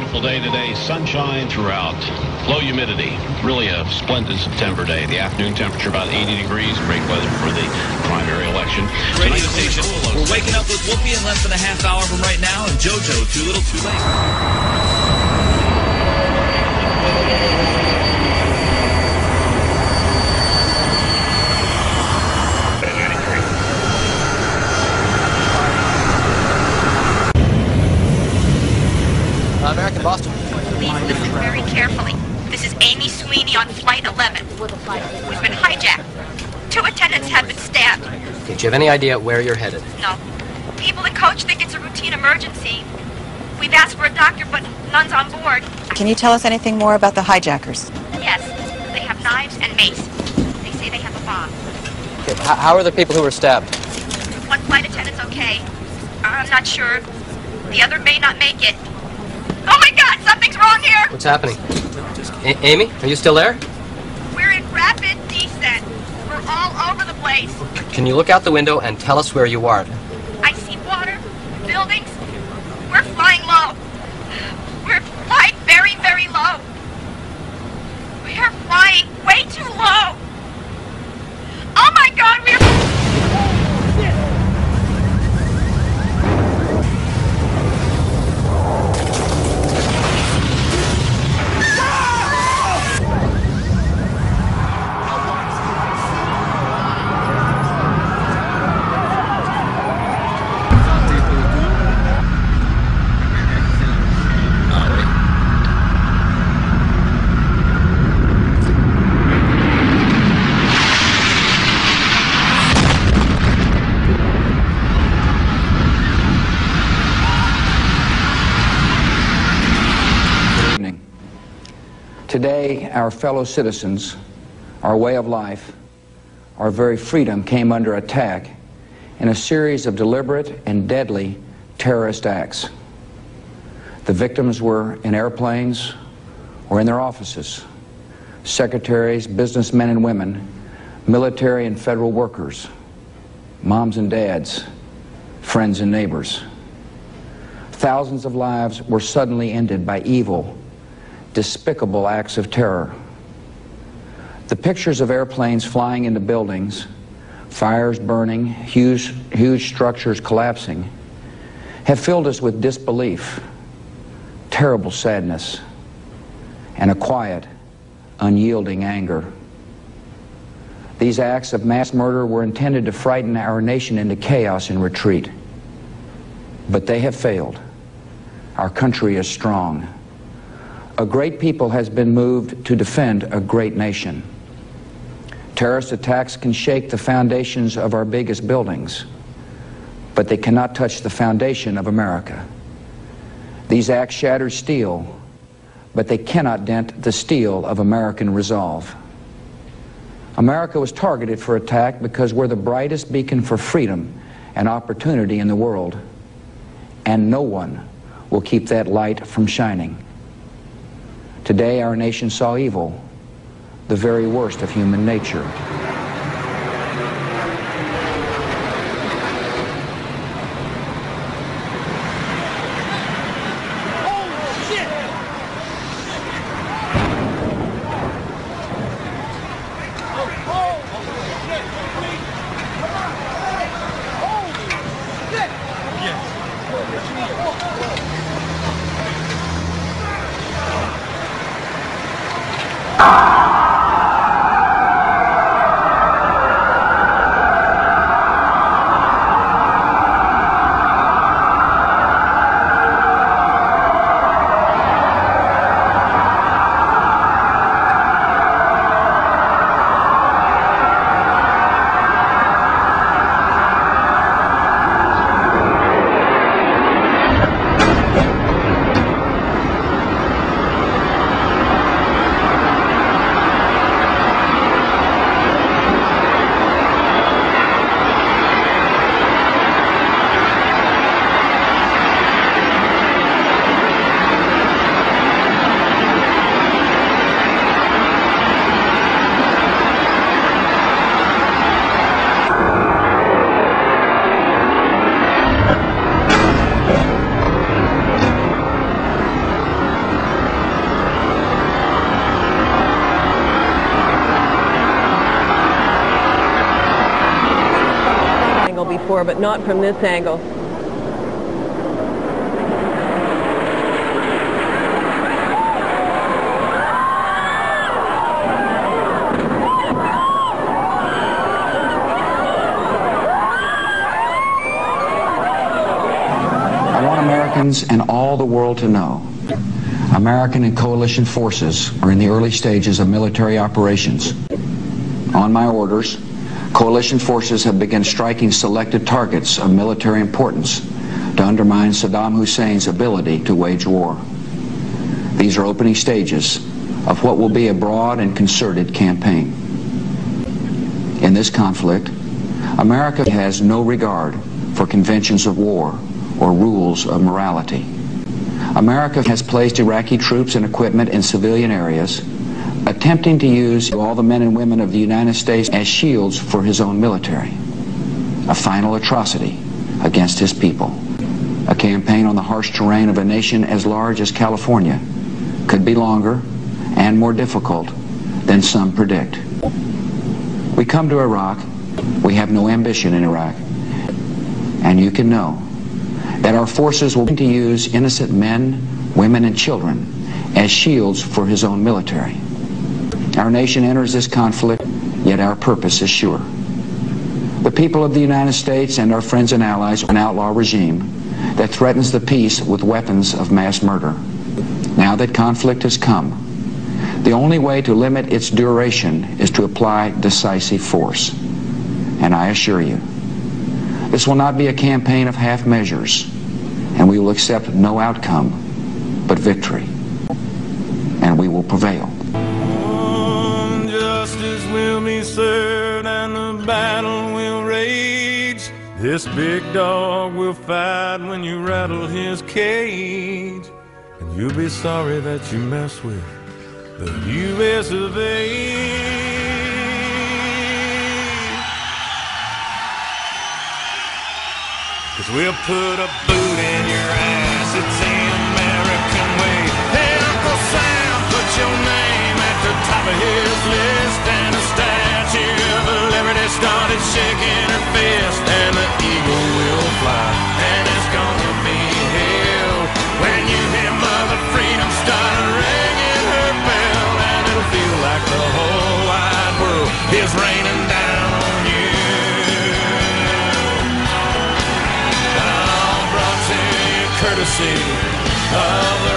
beautiful day today. Sunshine throughout. Low humidity. Really a splendid September day. The afternoon temperature about 80 degrees. Great weather for the primary election. Radio station. We're waking up with Whoopi in less than a half hour from right now, and JoJo too little too late. American Boston. Please listen very carefully. This is Amy Sweeney on Flight 11. We've been hijacked. Two attendants have been stabbed. Okay, do you have any idea where you're headed? No. People in coach think it's a routine emergency. We've asked for a doctor, but none's on board. Can you tell us anything more about the hijackers? Yes, they have knives and mace. They say they have a bomb. Okay, h- how are the people who were stabbed? One flight attendant's okay. I'm not sure. The other may not make it. What's happening? A- Amy, are you still there? We're in rapid descent. We're all over the place. Can you look out the window and tell us where you are? I see water, buildings. We're flying low. We're flying very, very low. We're flying way too low. Oh my God, we're. evening. Today, our fellow citizens, our way of life, our very freedom came under attack in a series of deliberate and deadly terrorist acts. The victims were in airplanes or in their offices, secretaries, businessmen and women, military and federal workers, moms and dads, friends and neighbors. Thousands of lives were suddenly ended by evil, despicable acts of terror. The pictures of airplanes flying into buildings, fires burning, huge, huge structures collapsing, have filled us with disbelief, terrible sadness, and a quiet, unyielding anger. These acts of mass murder were intended to frighten our nation into chaos and retreat. But they have failed. Our country is strong. A great people has been moved to defend a great nation. Terrorist attacks can shake the foundations of our biggest buildings, but they cannot touch the foundation of America. These acts shatter steel, but they cannot dent the steel of American resolve. America was targeted for attack because we're the brightest beacon for freedom and opportunity in the world, and no one will keep that light from shining. Today, our nation saw evil, the very worst of human nature. Before, but not from this angle. I want Americans and all the world to know American and coalition forces are in the early stages of military operations. On my orders, coalition forces have begun striking selected targets of military importance to undermine Saddam Hussein's ability to wage war. These are opening stages of what will be a broad and concerted campaign. In this conflict, America has no regard for conventions of war or rules of morality. America has placed Iraqi troops and equipment in civilian areas, attempting to use all the men and women of the United States as shields for his own military. A final atrocity against his people. A campaign on the harsh terrain of a nation as large as California could be longer and more difficult than some predict. We come to Iraq, we have no ambition in Iraq, and you can know that our forces will to use innocent men, women, and children as shields for his own military. Our nation enters this conflict, yet our purpose is sure. The people of the United States and our friends and allies an outlaw regime that threatens the peace with weapons of mass murder. Now that conflict has come, the only way to limit its duration is to apply decisive force. And I assure you, this will not be a campaign of half measures, and we will accept no outcome but victory. And we will prevail. Justice will be served and the battle will rage. This big dog will fight when you rattle his cage. And you'll be sorry that you mess with the U.S. of A. Cause we'll put a boot in your ass. It's top of his list. And the Statue of Liberty started shaking her fist. And the eagle will fly. And it's gonna be hell when you hear Mother Freedom start ringing her bell. And it'll feel like the whole wide world is raining down on you. All brought to you courtesy of